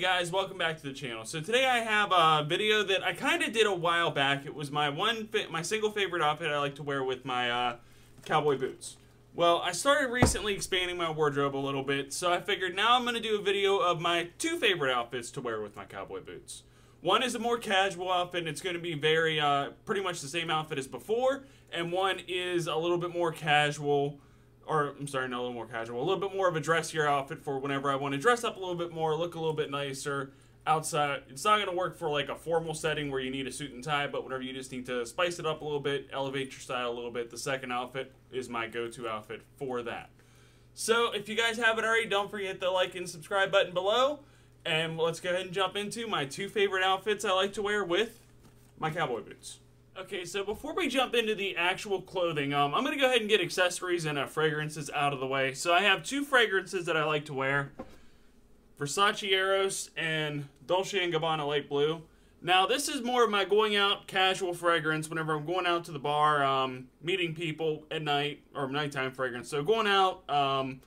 Guys, welcome back to the channel. So today I have a video that I kind of did a while back. It was my one, my single favorite outfit I like to wear with my uh, cowboy boots. Well, I started recently expanding my wardrobe a little bit, so I figured now I'm going to do a video of my two favorite outfits to wear with my cowboy boots. One is a more casual outfit, and it's going to be very, uh, pretty much the same outfit as before, and one is a little bit more casual, or I'm sorry, not a little more casual, a little bit more of a dressier outfit for whenever I want to dress up a little bit more, look a little bit nicer outside. It's not going to work for like a formal setting where you need a suit and tie, but whenever you just need to spice it up a little bit, elevate your style a little bit, the second outfit is my go-to outfit for that. So if you guys haven't already, don't forget the like and subscribe button below. And let's go ahead and jump into my two favorite outfits I like to wear with my cowboy boots. Okay, so before we jump into the actual clothing, um, I'm going to go ahead and get accessories and uh, fragrances out of the way. So I have two fragrances that I like to wear. Versace Eros and Dolce & Gabbana Light Blue. Now, this is more of my going out casual fragrance whenever I'm going out to the bar, um, meeting people at night, or nighttime fragrance. So going out, um,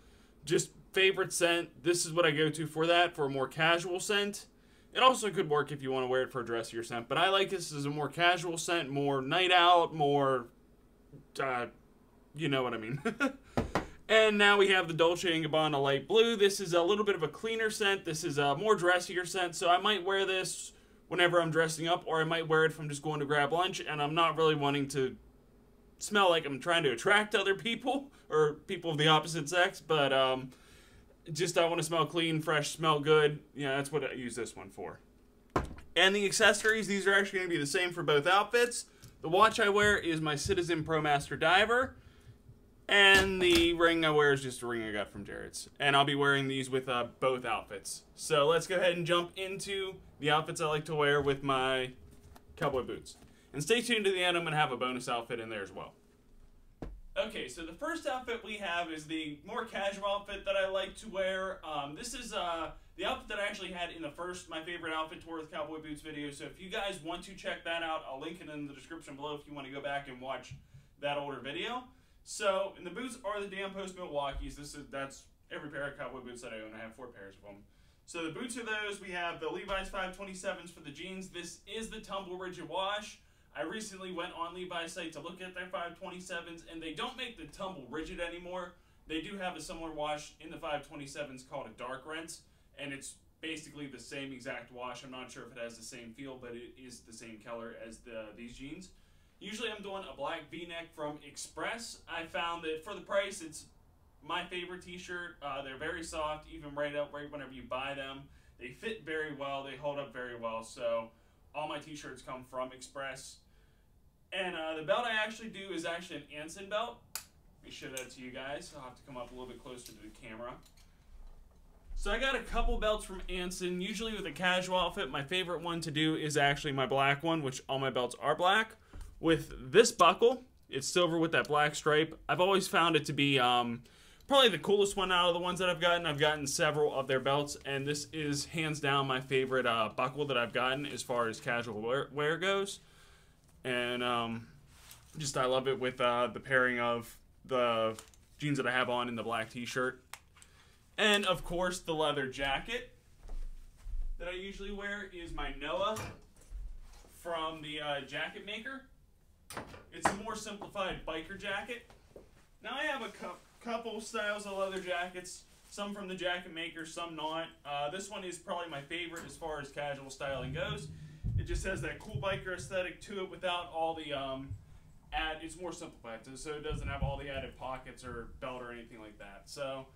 just favorite scent. This is what I go to for that, for a more casual scent. It also could work if you want to wear it for a dressier scent, but I like this as a more casual scent, more night out, more, uh, you know what I mean. and now we have the Dolce & Gabbana Light Blue. This is a little bit of a cleaner scent. This is a more dressier scent, so I might wear this whenever I'm dressing up, or I might wear it if I'm just going to grab lunch, and I'm not really wanting to smell like I'm trying to attract other people, or people of the opposite sex, but, um, just I want to smell clean, fresh, smell good. Yeah, that's what I use this one for. And the accessories, these are actually going to be the same for both outfits. The watch I wear is my Citizen ProMaster Diver. And the ring I wear is just a ring I got from Jared's. And I'll be wearing these with uh, both outfits. So let's go ahead and jump into the outfits I like to wear with my cowboy boots. And stay tuned to the end, I'm going to have a bonus outfit in there as well. Okay, so the first outfit we have is the more casual outfit that I like to wear. Um, this is uh, the outfit that I actually had in the first My Favorite Outfit Tour with Cowboy Boots video. So if you guys want to check that out, I'll link it in the description below if you want to go back and watch that older video. So, and the boots are the Dan Post Milwaukee's. This is That's every pair of cowboy boots that I own. I have four pairs of them. So the boots are those. We have the Levi's 527s for the jeans. This is the Tumble Rigid Wash. I recently went on Levi's site to look at their 527s, and they don't make the tumble rigid anymore. They do have a similar wash in the 527s called a dark rinse, and it's basically the same exact wash. I'm not sure if it has the same feel, but it is the same color as the these jeans. Usually I'm doing a black v-neck from Express. I found that for the price, it's my favorite t-shirt. Uh, they're very soft, even right up right whenever you buy them. They fit very well. They hold up very well. So all my t-shirts come from Express. And uh, the belt I actually do is actually an Anson belt. Let me show that to you guys. I'll have to come up a little bit closer to the camera. So I got a couple belts from Anson. Usually with a casual outfit, my favorite one to do is actually my black one, which all my belts are black. With this buckle, it's silver with that black stripe. I've always found it to be um, probably the coolest one out of the ones that I've gotten. I've gotten several of their belts, and this is hands down my favorite uh, buckle that I've gotten as far as casual wear, wear goes and um, just I love it with uh, the pairing of the jeans that I have on in the black t-shirt, and of course the leather jacket that I usually wear is my Noah from the uh, Jacket Maker. It's a more simplified biker jacket. Now I have a couple styles of leather jackets, some from the Jacket Maker, some not. Uh, this one is probably my favorite as far as casual styling goes. It just has that cool biker aesthetic to it without all the um, add. It's more simplified, so it doesn't have all the added pockets or belt or anything like that. So,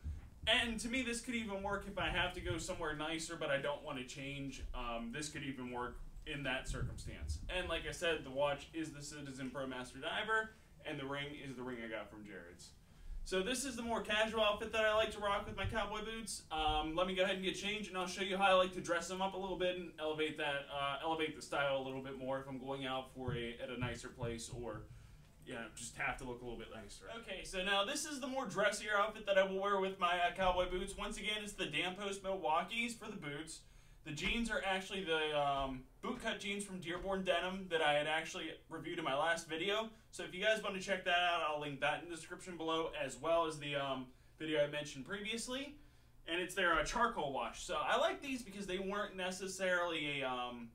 and to me, this could even work if I have to go somewhere nicer, but I don't want to change. Um, this could even work in that circumstance. And like I said, the watch is the Citizen Pro Master Diver, and the ring is the ring I got from Jared's. So this is the more casual outfit that I like to rock with my cowboy boots. Um, let me go ahead and get changed, and I'll show you how I like to dress them up a little bit and elevate that, uh, elevate the style a little bit more if I'm going out for a at a nicer place or, know, just have to look a little bit nicer. Okay, so now this is the more dressier outfit that I will wear with my uh, cowboy boots. Once again, it's the Dan Post Milwaukee's for the boots. The jeans are actually the um, bootcut jeans from Dearborn Denim that I had actually reviewed in my last video. So if you guys want to check that out, I'll link that in the description below as well as the um, video I mentioned previously. and it's their uh, charcoal wash. So I like these because they weren't necessarily a um,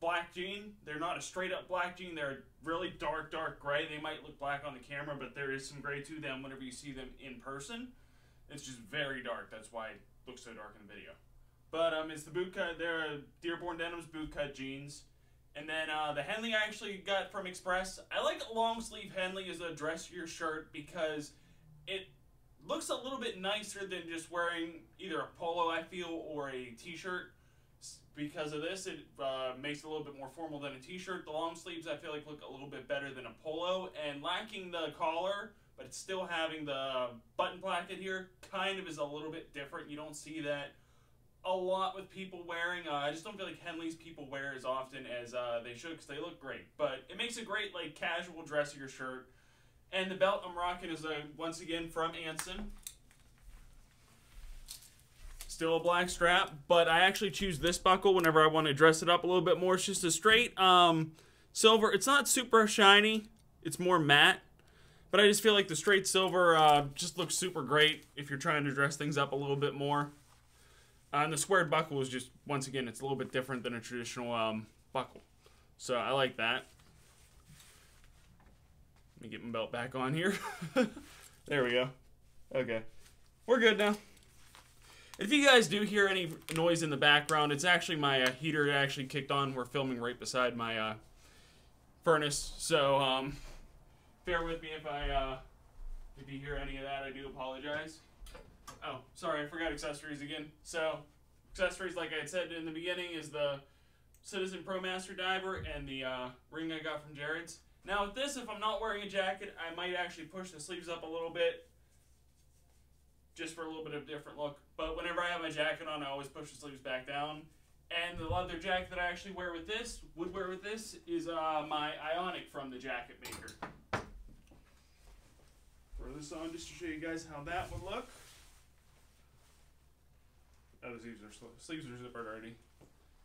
black jean. They're not a straight up black jean. They're really dark, dark gray. They might look black on the camera, but there is some gray to them whenever you see them in person. It's just very dark. That's why it looks so dark in the video. But um, it's the boot cut. They're Dearborn Denim's boot cut jeans. And then uh, the Henley I actually got from Express. I like long sleeve Henley as a dressier shirt because it looks a little bit nicer than just wearing either a polo, I feel, or a t-shirt. Because of this, it uh, makes it a little bit more formal than a t-shirt. The long sleeves, I feel like, look a little bit better than a polo. And lacking the collar, but it's still having the button placket here, kind of is a little bit different. You don't see that a lot with people wearing. Uh, I just don't feel like Henley's people wear as often as uh, they should because they look great. But it makes a great like casual dressier shirt. And the belt I'm rocking is a, once again from Anson. Still a black strap, but I actually choose this buckle whenever I want to dress it up a little bit more. It's just a straight um, silver. It's not super shiny. It's more matte. But I just feel like the straight silver uh, just looks super great if you're trying to dress things up a little bit more. Uh, and the squared buckle is just, once again, it's a little bit different than a traditional um, buckle. So I like that. Let me get my belt back on here. there we go. Okay. We're good now. If you guys do hear any noise in the background, it's actually my uh, heater actually kicked on. We're filming right beside my uh, furnace. So, um, bear with me if I, uh, if you hear any of that, I do apologize. Oh, sorry, I forgot accessories again. So, accessories, like I had said in the beginning, is the Citizen ProMaster Diver and the uh, ring I got from Jared's. Now with this, if I'm not wearing a jacket, I might actually push the sleeves up a little bit, just for a little bit of different look. But whenever I have my jacket on, I always push the sleeves back down. And the leather jacket that I actually wear with this, would wear with this, is uh, my Ionic from the Jacket Maker. Throw this on just to show you guys how that would look. Oh, the sleeves are sleeves are zippered already.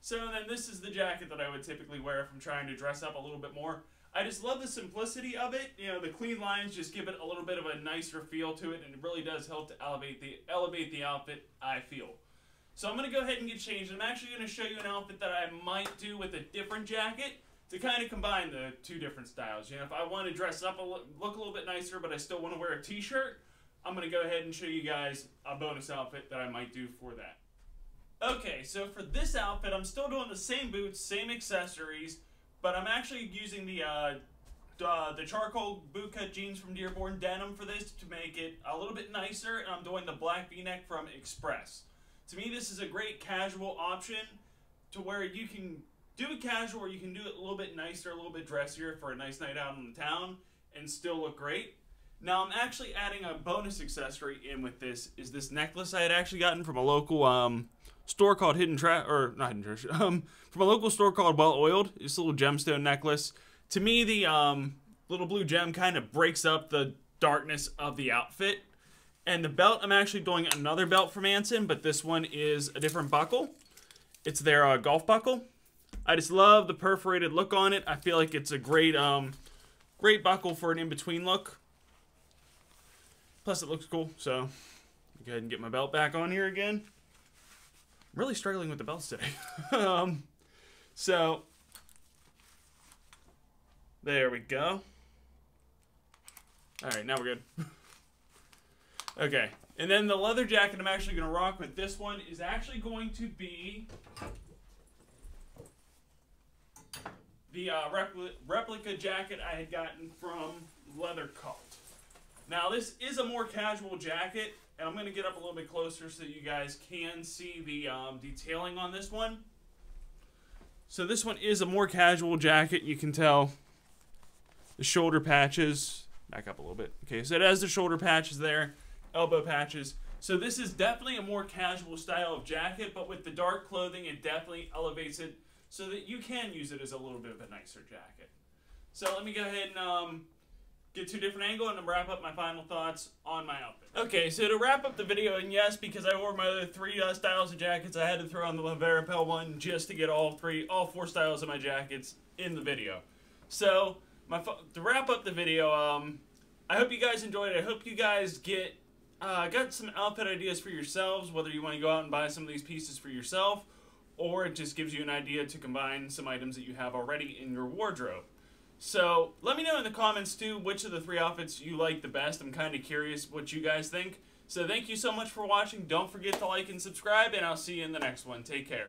So then this is the jacket that I would typically wear if I'm trying to dress up a little bit more. I just love the simplicity of it. You know, the clean lines just give it a little bit of a nicer feel to it, and it really does help to elevate the elevate the outfit. I feel. So I'm gonna go ahead and get changed. I'm actually gonna show you an outfit that I might do with a different jacket to kind of combine the two different styles. You know, if I want to dress up a look a little bit nicer, but I still want to wear a t-shirt, I'm gonna go ahead and show you guys a bonus outfit that I might do for that. Okay, so for this outfit, I'm still doing the same boots, same accessories, but I'm actually using the uh, uh, the charcoal bootcut jeans from Dearborn Denim for this to make it a little bit nicer, and I'm doing the black V-neck from Express. To me, this is a great casual option to where you can do it casual or you can do it a little bit nicer, a little bit dressier for a nice night out in the town and still look great. Now I'm actually adding a bonus accessory in with this, is this necklace I had actually gotten from a local um, store called Hidden Trash, or not Hidden Trash, um, from a local store called Well Oiled. This little gemstone necklace. To me, the um, little blue gem kind of breaks up the darkness of the outfit. And the belt, I'm actually doing another belt from Anson, but this one is a different buckle. It's their uh, golf buckle. I just love the perforated look on it. I feel like it's a great, um, great buckle for an in-between look. Plus, it looks cool, so go ahead and get my belt back on here again. Really struggling with the belts today. um, so, there we go. All right, now we're good. okay, and then the leather jacket I'm actually going to rock with this one is actually going to be the uh, repli replica jacket I had gotten from Leather Cult. Now, this is a more casual jacket, and I'm going to get up a little bit closer so that you guys can see the um, detailing on this one. So this one is a more casual jacket. You can tell the shoulder patches. Back up a little bit. Okay, so it has the shoulder patches there, elbow patches. So this is definitely a more casual style of jacket, but with the dark clothing, it definitely elevates it so that you can use it as a little bit of a nicer jacket. So let me go ahead and um, get a different angle and then wrap up my final thoughts on my outfit. Okay, so to wrap up the video, and yes, because I wore my other three uh, styles of jackets, I had to throw on the Laverapelle one just to get all three, all four styles of my jackets in the video. So, my to wrap up the video, um, I hope you guys enjoyed it. I hope you guys get uh, got some outfit ideas for yourselves, whether you want to go out and buy some of these pieces for yourself, or it just gives you an idea to combine some items that you have already in your wardrobe. So let me know in the comments too which of the three outfits you like the best. I'm kind of curious what you guys think. So thank you so much for watching. Don't forget to like and subscribe, and I'll see you in the next one. Take care.